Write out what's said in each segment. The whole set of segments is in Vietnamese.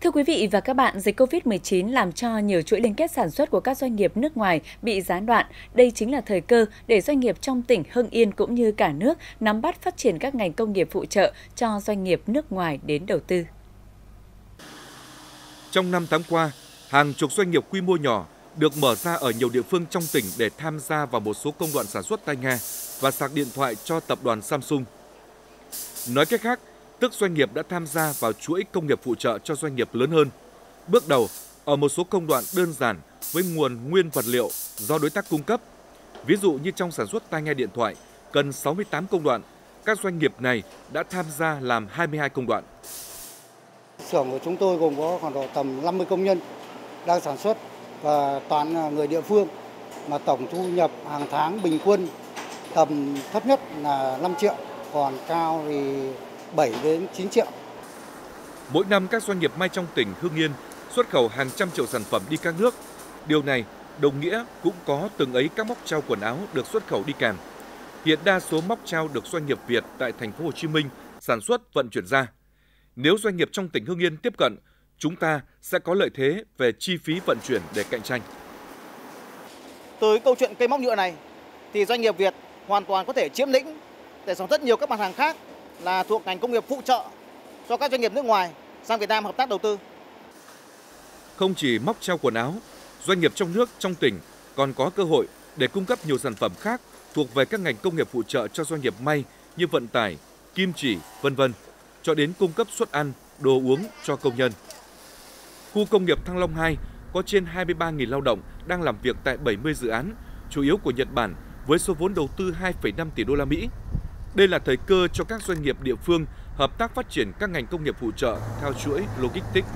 Thưa quý vị và các bạn, dịch COVID-19 làm cho nhiều chuỗi liên kết sản xuất của các doanh nghiệp nước ngoài bị gián đoạn. Đây chính là thời cơ để doanh nghiệp trong tỉnh Hưng Yên cũng như cả nước nắm bắt phát triển các ngành công nghiệp phụ trợ cho doanh nghiệp nước ngoài đến đầu tư. Trong năm tháng qua, hàng chục doanh nghiệp quy mô nhỏ được mở ra ở nhiều địa phương trong tỉnh để tham gia vào một số công đoạn sản xuất tai nghe và sạc điện thoại cho tập đoàn Samsung. Nói cách khác, tức doanh nghiệp đã tham gia vào chuỗi công nghiệp phụ trợ cho doanh nghiệp lớn hơn. Bước đầu, ở một số công đoạn đơn giản với nguồn nguyên vật liệu do đối tác cung cấp. Ví dụ như trong sản xuất tai nghe điện thoại, cần 68 công đoạn, các doanh nghiệp này đã tham gia làm 22 công đoạn. Xưởng của chúng tôi gồm có khoảng độ tầm 50 công nhân đang sản xuất và toàn người địa phương mà tổng thu nhập hàng tháng bình quân tầm thấp nhất là 5 triệu, còn cao thì 7 đến 9 triệu. Mỗi năm các doanh nghiệp may trong tỉnh Hưng Yên xuất khẩu hàng trăm triệu sản phẩm đi các nước. Điều này đồng nghĩa cũng có từng ấy các móc trao quần áo được xuất khẩu đi kèm. Hiện đa số móc trao được doanh nghiệp Việt tại thành phố Hồ Chí Minh sản xuất vận chuyển ra. Nếu doanh nghiệp trong tỉnh Hưng Yên tiếp cận, chúng ta sẽ có lợi thế về chi phí vận chuyển để cạnh tranh. Tới câu chuyện cây móc nhựa này thì doanh nghiệp Việt hoàn toàn có thể chiếm lĩnh để sản xuất nhiều các mặt hàng khác là thuộc ngành công nghiệp phụ trợ cho các doanh nghiệp nước ngoài sang Việt Nam hợp tác đầu tư. Không chỉ móc treo quần áo, doanh nghiệp trong nước, trong tỉnh còn có cơ hội để cung cấp nhiều sản phẩm khác thuộc về các ngành công nghiệp phụ trợ cho doanh nghiệp may như vận tải, kim chỉ, vân vân, cho đến cung cấp suất ăn, đồ uống cho công nhân. Khu công nghiệp Thăng Long 2 có trên 23.000 lao động đang làm việc tại 70 dự án, chủ yếu của Nhật Bản với số vốn đầu tư 2,5 tỷ đô la Mỹ. Đây là thời cơ cho các doanh nghiệp địa phương hợp tác phát triển các ngành công nghiệp phụ trợ theo chuỗi logistics.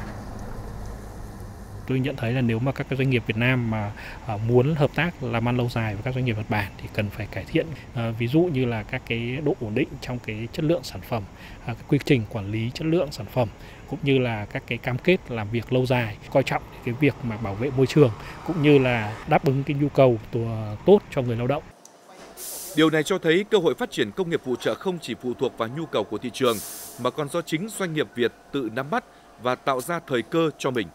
Tôi nhận thấy là nếu mà các doanh nghiệp Việt Nam mà à, muốn hợp tác làm ăn lâu dài với các doanh nghiệp Nhật Bản thì cần phải cải thiện à, ví dụ như là các cái độ ổn định trong cái chất lượng sản phẩm, à, cái quy trình quản lý chất lượng sản phẩm cũng như là các cái cam kết làm việc lâu dài, coi trọng cái việc mà bảo vệ môi trường cũng như là đáp ứng cái nhu cầu tốt cho người lao động. Điều này cho thấy cơ hội phát triển công nghiệp phụ trợ không chỉ phụ thuộc vào nhu cầu của thị trường, mà còn do chính doanh nghiệp Việt tự nắm bắt và tạo ra thời cơ cho mình.